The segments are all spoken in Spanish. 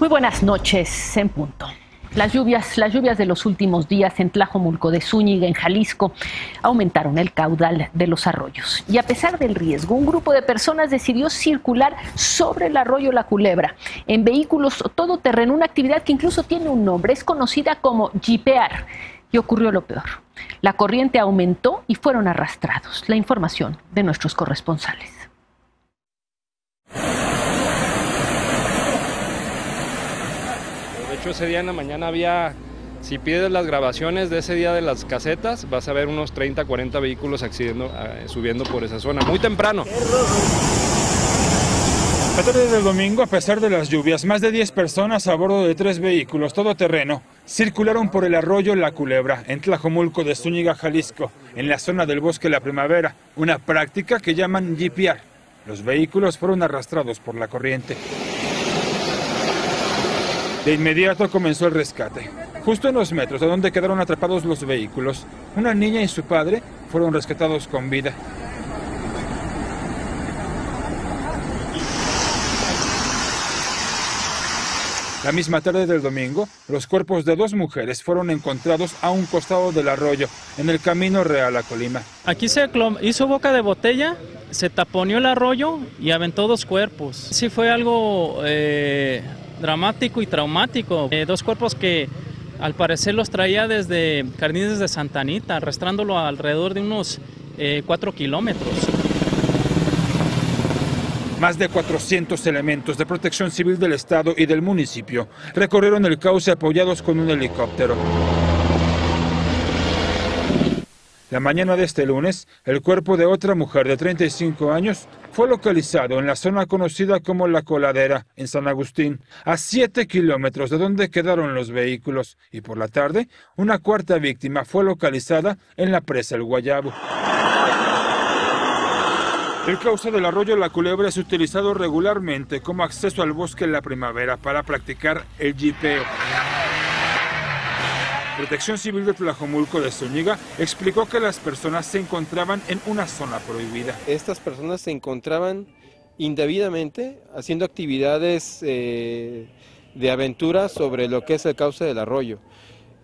Muy buenas noches en punto. Las lluvias, las lluvias de los últimos días en Tlajomulco de Zúñiga, en Jalisco, aumentaron el caudal de los arroyos. Y a pesar del riesgo, un grupo de personas decidió circular sobre el arroyo La Culebra en vehículos todoterreno, una actividad que incluso tiene un nombre, es conocida como jipear. Y ocurrió lo peor. La corriente aumentó y fueron arrastrados. La información de nuestros corresponsales. Ese día en la mañana había, si pides las grabaciones de ese día de las casetas, vas a ver unos 30, 40 vehículos eh, subiendo por esa zona, muy temprano. La tarde del domingo, a pesar de las lluvias, más de 10 personas a bordo de tres vehículos todoterreno circularon por el arroyo La Culebra, en Tlajomulco de Zúñiga, Jalisco, en la zona del bosque La Primavera, una práctica que llaman jipear. Los vehículos fueron arrastrados por la corriente. De inmediato comenzó el rescate. Justo en los metros de donde quedaron atrapados los vehículos, una niña y su padre fueron rescatados con vida. La misma tarde del domingo, los cuerpos de dos mujeres fueron encontrados a un costado del arroyo, en el camino real a Colima. Aquí se hizo boca de botella, se taponeó el arroyo y aventó dos cuerpos. Sí fue algo eh, dramático y traumático. Eh, dos cuerpos que al parecer los traía desde Jardines de Santa Anita, arrastrándolo alrededor de unos eh, cuatro kilómetros. Más de 400 elementos de protección civil del Estado y del municipio recorrieron el cauce apoyados con un helicóptero. La mañana de este lunes, el cuerpo de otra mujer de 35 años fue localizado en la zona conocida como La Coladera, en San Agustín, a 7 kilómetros de donde quedaron los vehículos, y por la tarde, una cuarta víctima fue localizada en la presa El Guayabo. El cauce del arroyo La Culebra es utilizado regularmente como acceso al bosque en la primavera para practicar el jipeo. Protección Civil de Tlajomulco de Zúñiga explicó que las personas se encontraban en una zona prohibida. Estas personas se encontraban indebidamente haciendo actividades eh, de aventura sobre lo que es el cauce del arroyo.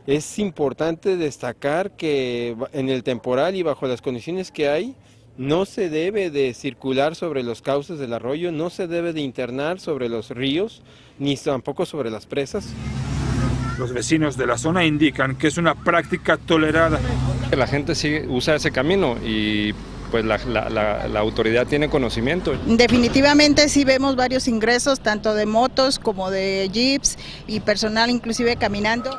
Es importante destacar que en el temporal y bajo las condiciones que hay, no se debe de circular sobre los cauces del arroyo, no se debe de internar sobre los ríos, ni tampoco sobre las presas. Los vecinos de la zona indican que es una práctica tolerada. La gente sí usa ese camino y pues la, autoridad tiene conocimiento. Definitivamente sí vemos varios ingresos, tanto de motos como de jeeps y personal inclusive caminando.